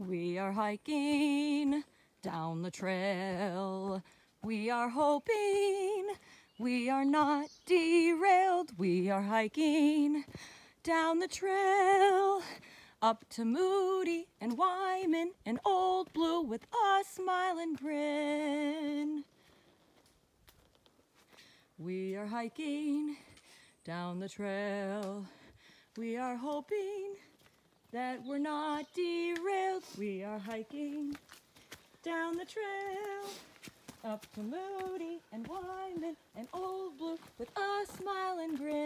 We are hiking down the trail. We are hoping we are not derailed. We are hiking down the trail up to Moody and Wyman and Old Blue with a smile and grin. We are hiking down the trail. We are hoping that we're not derailed. We are hiking down the trail up to Moody and Wyman and Old Blue with a smile and grin.